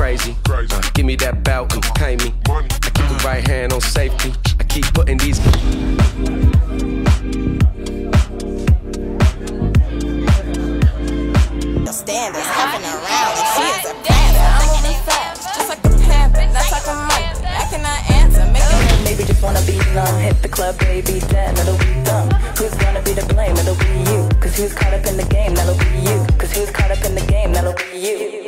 crazy. Uh, give me that belt and uh, pay me. I keep the right hand on safety. I keep putting these. Standards hopping around like she is a panda. I'm moving fast, just like a panther. like a mic. I cannot answer. Making Maybe just wanna be numb. Hit the club, baby, then it'll be dumb. Who's gonna be to blame? It'll be you. Cause who's caught up in the game? That'll be you. Cause who's caught up in the game? That'll be you.